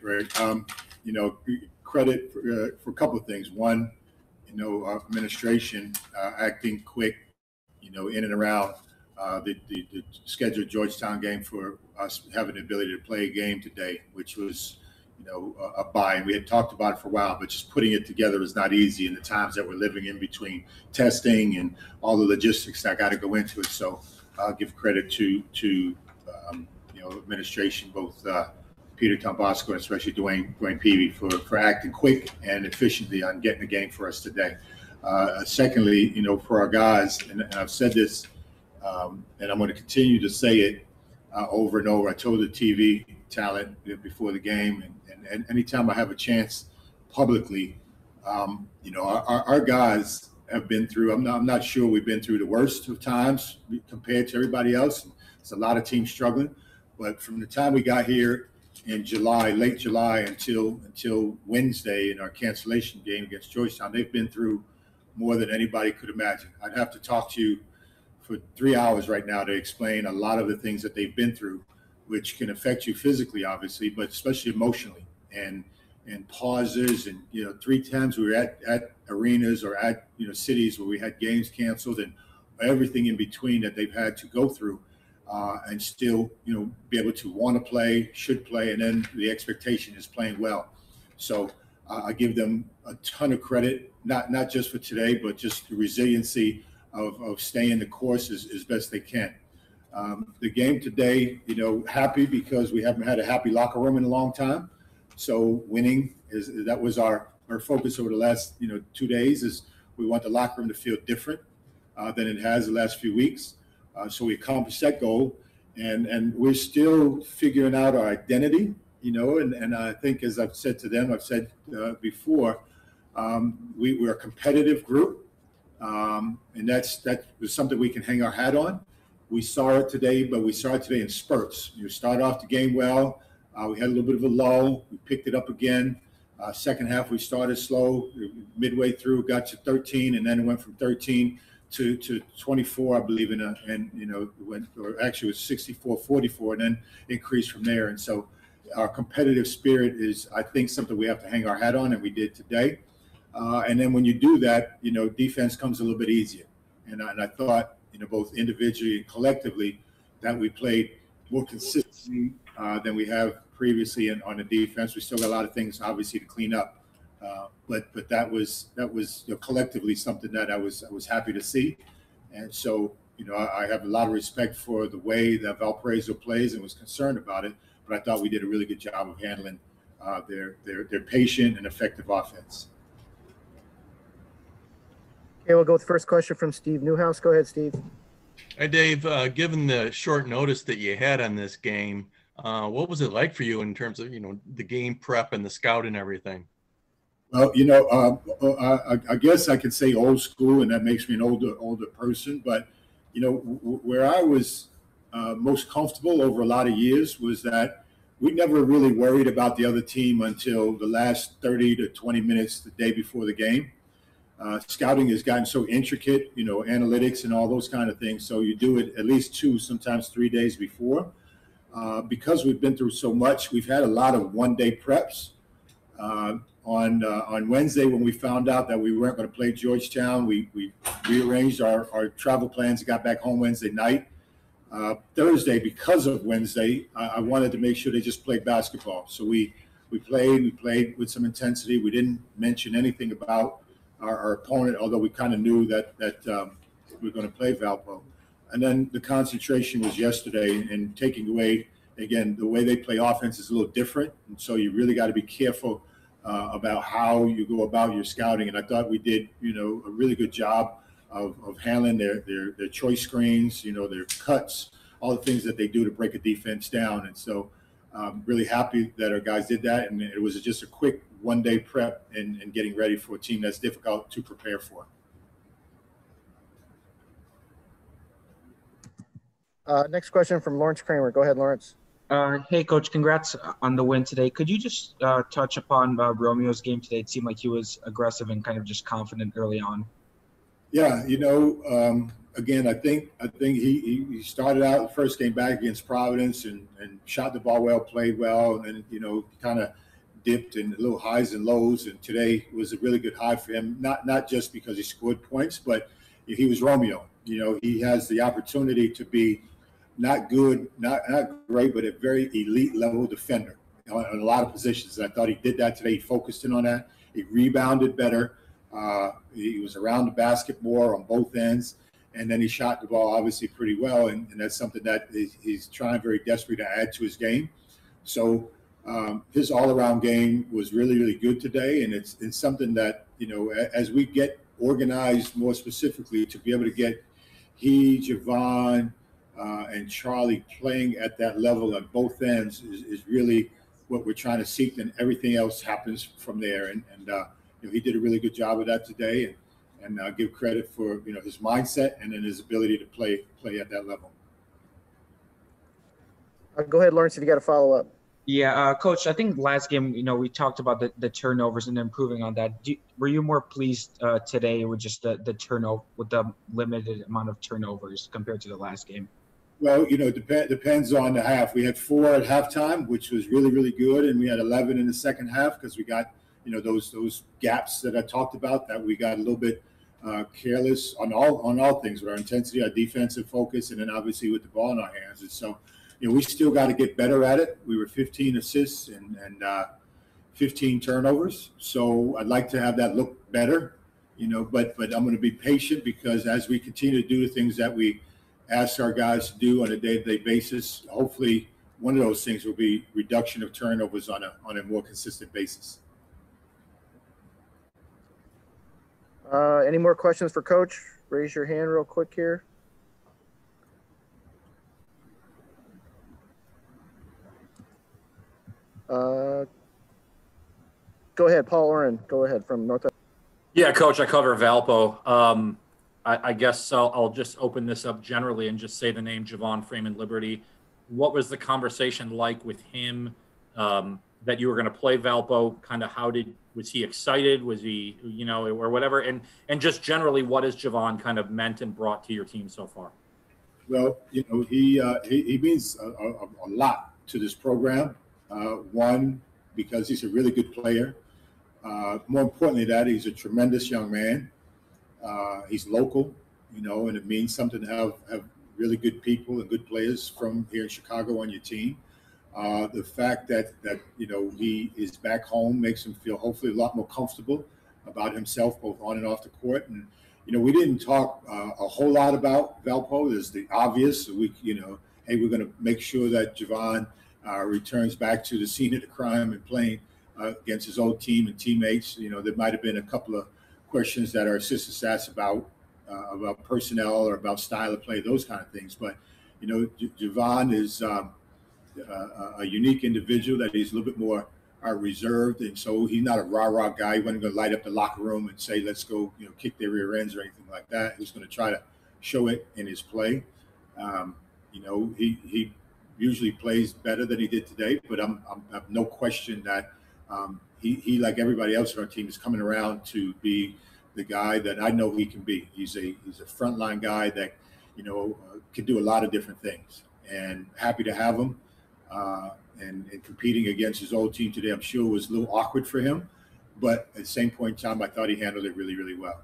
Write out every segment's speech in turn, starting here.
Greg. Um, you know, credit for, uh, for a couple of things. One, you know, our administration uh, acting quick, you know, in and around uh, the, the, the scheduled Georgetown game for us having the ability to play a game today, which was, you know, a, a buy. And we had talked about it for a while, but just putting it together is not easy in the times that we're living in between testing and all the logistics that got to go into it. So I'll give credit to to um, you know administration, both uh, Peter Tombasco and especially DeWayne DeWayne Peevy for for acting quick and efficiently on getting the game for us today. Uh, secondly, you know, for our guys, and, and I've said this, um, and I'm going to continue to say it uh, over and over. I told the TV talent before the game, and, and, and anytime I have a chance publicly, um, you know, our, our guys have been through. I'm not, I'm not sure we've been through the worst of times compared to everybody else. It's a lot of teams struggling, but from the time we got here in July, late July until until Wednesday in our cancellation game against Georgetown, they've been through more than anybody could imagine. I'd have to talk to you for three hours right now to explain a lot of the things that they've been through, which can affect you physically, obviously, but especially emotionally. And and pauses and you know three times we were at, at arenas or at you know cities where we had games canceled and everything in between that they've had to go through uh, and still you know be able to want to play should play and then the expectation is playing well. So uh, i give them a ton of credit not not just for today but just the resiliency of, of staying the course as, as best they can. Um, the game today you know happy because we haven't had a happy locker room in a long time. So winning is that was our our focus over the last you know two days is we want the locker room to feel different uh, than it has the last few weeks. Uh, so we accomplished that goal, and and we're still figuring out our identity. You know, and, and I think as I've said to them, I've said uh, before, um, we, we're a competitive group, um, and that's that was something we can hang our hat on. We saw it today, but we saw it today in spurts. You start off the game well. Uh, we had a little bit of a lull. We picked it up again. Uh, second half, we started slow. Midway through, got to 13, and then it went from 13 to, to 24, I believe, in a, and you know, went or actually it was 64, 44, and then increased from there. And so, our competitive spirit is, I think, something we have to hang our hat on, and we did today. Uh, and then when you do that, you know, defense comes a little bit easier. And, and I thought, you know, both individually and collectively, that we played more consistently uh, than we have previously in, on the defense. We still got a lot of things, obviously, to clean up. Uh, but but that was that was you know, collectively something that I was I was happy to see, and so you know I, I, have a lot of respect for the way that Valparaiso plays and was concerned about it. But I thought we did a really good job of handling uh, their their their patient and effective offense. Okay, we'll go with the first question from Steve Newhouse. Go ahead, Steve. Hi, Dave. Uh, given the short notice that you had on this game, uh, what was it like for you in terms of you know the game prep and the scout and everything? You know, uh I, I, guess I could say old school, and that makes me an older older person. But you know, w- where I was uh, most comfortable over a lot of years was that we never really worried about the other team until the last thirty to twenty minutes the day before the game. Uh, scouting has gotten so intricate, you know, analytics and all those kind of things. So you do it at least two, sometimes three days before. Uh, because we've been through so much, we've had a lot of one-day preps. Uh, on uh, on Wednesday, when we found out that we weren't going to play Georgetown, we we rearranged our, our travel plans. Got back home Wednesday night. Uh, Thursday, because of Wednesday, I, I, wanted to make sure they just played basketball. So we we played. We played with some intensity. We didn't mention anything about our, our opponent, although we kind of knew that that um, we were going to play Valpo. And then the concentration was yesterday and taking away, again, the way they play offense is a little different. And so you really got to be careful uh, about how you go about your scouting. And I thought we did, you know, a really good job of, of handling their, their, their choice screens, you know, their cuts, all the things that they do to break a defense down. And so I'm um, really happy that our guys did that. And it was just a quick one day prep and, and getting ready for a team that's difficult to prepare for. Uh, next question from Lawrence Kramer. Go ahead, Lawrence. Uh, hey, coach. Congrats on the win today. Could you just uh, touch upon uh, Romeo's game today? It seemed like he was aggressive and kind of just confident early on. Yeah, you know, um, again, I think I think he, he, started out the first game back against Providence and, and shot the ball well, played well, and then you know kind of dipped in little highs and lows. And today was a really good high for him. Not not just because he scored points, but he was Romeo. You know, he has the opportunity to be not good, not not great, but a very elite level defender on, on a lot of positions. And I thought he did that today. He focused in on that. He rebounded better. Uh, he was around the basket more on both ends, and then he shot the ball obviously pretty well, and, and that's something that he's, he's trying very desperately to add to his game. So um, his all-around game was really, really good today, and it's it's something that you know as we get organized more specifically to be able to get he, Javon, uh, and Charlie playing at that level at both ends is, is really what we're trying to seek, and everything else happens from there. And, and uh, you know, he did a really good job of that today, and and uh, give credit for you know his mindset and then his ability to play play at that level. Uh, go ahead, Lawrence, if you got a follow up. Yeah, uh, coach. I think last game, you know, we talked about the, the turnovers and improving on that. Do, were you more pleased uh, today with just the the turnover with the limited amount of turnovers compared to the last game? Well, you know, dep- depends on the half. We had four at halftime, which was really, really good, and we had 11 in the second half because we got, you know, those those gaps that I talked about that we got a little bit uh, careless on all on all things with our intensity, our defensive focus, and then obviously with the ball in our hands. And so, you know, we still got to get better at it. We were 15 assists and and uh, 15 turnovers, so I'd like to have that look better, you know. But but I'm going to be patient because as we continue to do the things that we ask our guys to do on a day-to-day basis. Hopefully, one of those things will be reduction of turnovers on a on a more consistent basis. Uh, any more questions for Coach? Raise your hand real quick here. Uh, go ahead, Paul Oren. Go ahead from North. Yeah, Coach, I cover Valpo. Um, I, I guess I'll, I'll just open this up generally and just say the name Javon Freeman Liberty. What was the conversation like with him um, that you were going to play Valpo? Kind of how did was he excited? Was he you know or whatever? And and just generally, what has Javon kind of meant and brought to your team so far? Well, you know he uh, he, he, means a, a, a, lot to this program. Uh, one because he's a really good player. Uh, more importantly, that he's a tremendous young man. Uh, he's local, you know, and it means something to have, have really good people and good players from here in Chicago on your team. Uh, the fact that that you know he is back home makes him feel hopefully a lot more comfortable about himself, both on and off the court. And you know, we didn't talk uh, a whole lot about Valpo. There's the obvious. We, you know, hey, we're going to make sure that Javon uh, returns back to the scene of the crime and playing uh, against his old team and teammates. You know, there might have been a couple of questions that our assistants ask about uh, about personnel or about style of play, those kind of things. But you know, J- Javon is um, uh, a unique individual that he's a little bit more uh, reserved, and so he's not a rah rah guy. He wasn't going to light up the locker room and say, "Let's go," you know, kick their rear ends or anything like that. He's going to try to show it in his play. Um, you know, he he usually plays better than he did today, but I'm, I'm I have no question that um, he, he, like everybody else on our team, is coming around to be the guy that I know he can be. He's a he's a frontline guy that you know uh, can do a lot of different things, and happy to have him. Uh, and, and competing against his old team today, I'm sure was a little awkward for him, but at the same point in time, I thought he handled it really, really well.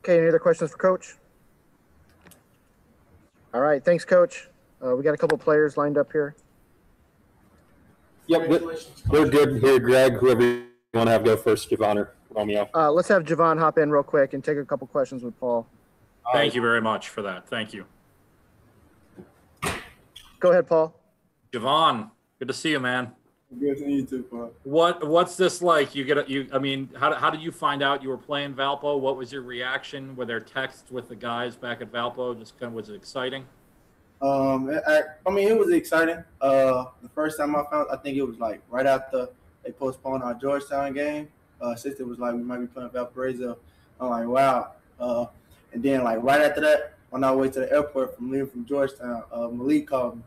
Okay, any other questions for Coach? All right, thanks, Coach. Uh, we got a couple players lined up here. Yep, we're, we're good here, Greg. Whoever you want to have go first, Javon or Romeo. Uh, let's have Javon hop in real quick and take a couple questions with Paul. Thank you very much for that. Thank you. Go ahead, Paul. Javon, good to see you, man. Good to see you too, Paul. What What's this like? You get a, you. I mean, how, how did you find out you were playing Valpo? What was your reaction? Were there texts with the guys back at Valpo? Just kind of was it exciting? Um, I, I mean, it was exciting. Uh, the first time I found, I think it was like right after they postponed our Georgetown game. Uh, sister was like, we might be playing Valparaiso. I'm like, wow. Uh, and then like right after that, on our way to the airport from leaving from Georgetown, uh, Malik called me.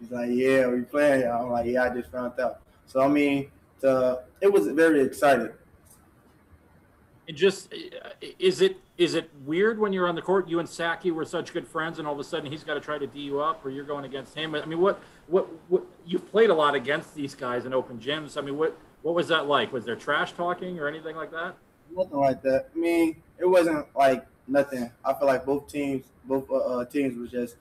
He's like, yeah, we playing. I'm like, yeah, I just found out. So I mean, the, it was very exciting. And just is it is it weird when you're on the court? You and Sackey were such good friends, and all of a sudden he's got to try to d you up, or you're going against him. I mean, what what what you've played a lot against these guys in open gyms. I mean, what what was that like? Was there trash talking or anything like that? Nothing like that. I mean, it wasn't like nothing. I feel like both teams, both uh, uh, teams, was just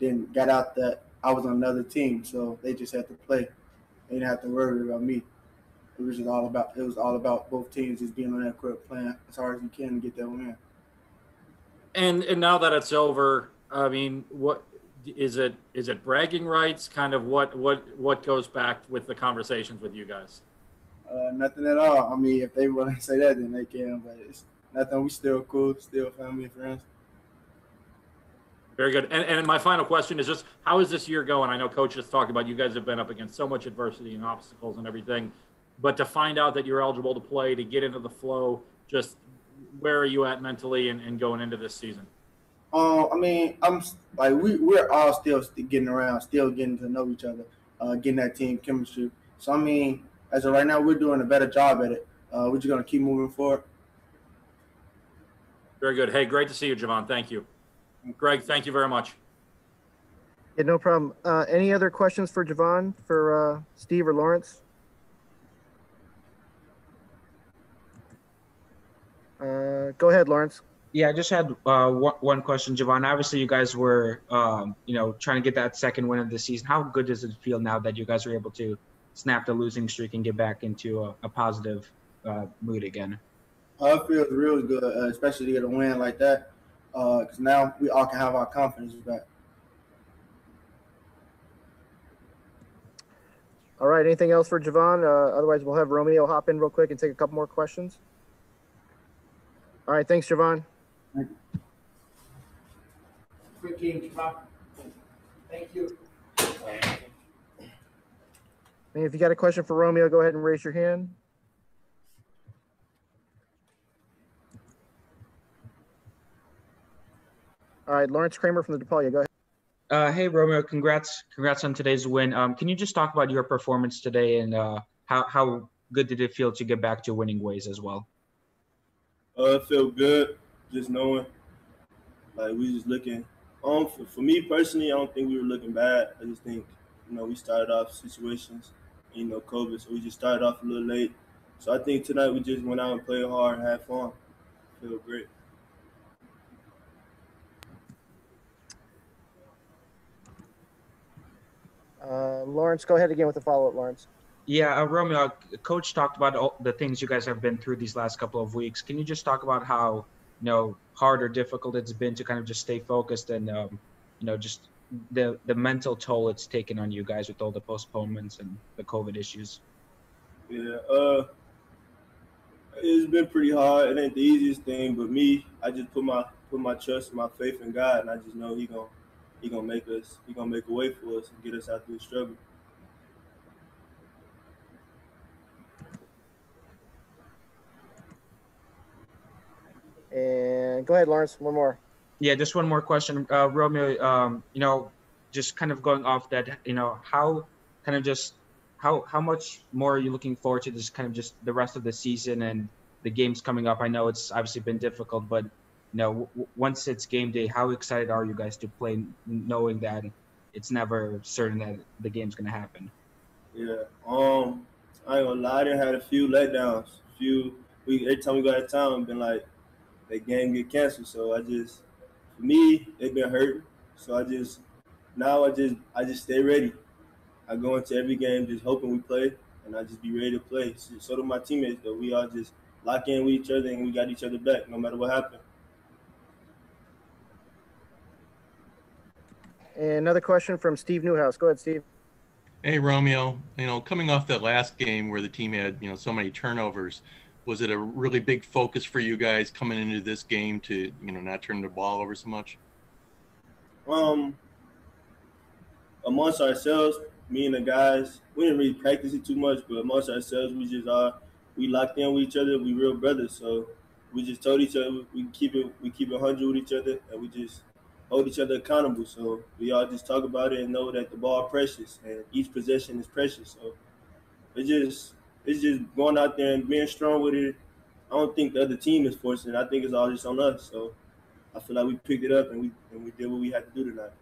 didn't got out that I was on another team, so they just had to play. They didn't have to worry about me. It was just all about. It was all about both teams just being on that court playing as hard as you can to get that win. And and now that it's over, I mean, what is it? Is it bragging rights? Kind of what what what goes back with the conversations with you guys? Uh, nothing at all. I mean, if they want to say that, then they can. But it's nothing. We still cool, still family and friends. Very good. And, and my final question is just how is this year going? I know coach just talked about you guys have been up against so much adversity and obstacles and everything, but to find out that you're eligible to play, to get into the flow, just where are you at mentally and, and going into this season? Um, I mean, I'm like we we're all still getting around, still getting to know each other, uh, getting that team chemistry. So I mean, as of right now, we're doing a better job at it. Uh, we're just gonna keep moving forward. Very good. Hey, great to see you, Javon. Thank you. Greg, thank you very much. Yeah, no problem. Uh, any other questions for Javon, for uh, Steve or Lawrence? Uh, go ahead, Lawrence. Yeah, I just had uh, one, one question, Javon. Obviously, you guys were, um, you know, trying to get that second win of the season. How good does it feel now that you guys are able to snap the losing streak and get back into a, a positive uh, mood again? Uh, it feels really good, uh, especially to get a win like that, because now we all can have our confidence back. All right. Anything else for Javon? Uh, otherwise, we'll have Romeo hop in real quick and take a couple more questions. All right. Thanks, Javon. Quick game, Javon. Thank you. And if you got a question for Romeo, go ahead and raise your hand. All right, Lawrence Kramer from the DePaulia. Go ahead. Uh, hey, Romeo, congrats, congrats on today's win. Um, can you just talk about your performance today and uh, how how good did it feel to get back to winning ways as well? Uh, it felt good, just knowing, like we just looking. Um, for, for me personally, I don't think we were looking bad. I just think, you know, we started off situations, you know, COVID, so we just started off a little late. So I think tonight we just went out and played hard, and had fun. Feel great. Uh, Lawrence, go ahead again with the follow-up, Lawrence. Yeah, uh, Romeo, coach talked about all the things you guys have been through these last couple of weeks. Can you just talk about how, you know, hard or difficult it's been to kind of just stay focused and, um, you know, just the the mental toll it's taken on you guys with all the postponements and the COVID issues? Yeah, uh, it's been pretty hard. It ain't the easiest thing, but me, I just put my put my trust, my faith in God, and I just know He gonna He gonna make us, He gonna make a way for us and get us out through the struggle. And go ahead, Lawrence. One more. Yeah, just one more question, uh, Romeo. Um, you know, just kind of going off that, you know, how kind of just how how much more are you looking forward to this kind of just the rest of the season and the games coming up? I know it's obviously been difficult, but you know, w- once it's game day, how excited are you guys to play, knowing that it's never certain that the game's going to happen? Yeah. Um, I ain't gonna lie, I done had a few letdowns. A few we every time we go out of town, been like that game get canceled. So I just for me, it been hurting. So I just now I just I just stay ready. I go into every game just hoping we play, and I just be ready to play. So, so do my teammates though. We all just lock in with each other and we got each other back no matter what happened. And another question from Steve Newhouse. Go ahead, Steve. Hey, Romeo, you know, coming off that last game where the team had, you know, so many turnovers, was it a really big focus for you guys coming into this game to, you know, not turn the ball over so much? Um, amongst ourselves, me and the guys, we didn't really practice it too much, but amongst ourselves, we just are we locked in with each other. We real brothers, so we just told each other we keep it we keep it hundred with each other, and we just hold each other accountable. So we all just talk about it and know that the ball precious and each possession is precious. So it just it's just going out there and being strong with it, I don't think the other team is forcing it. I think it's all just on us. So I feel like we picked it up and we and we did what we had to do tonight.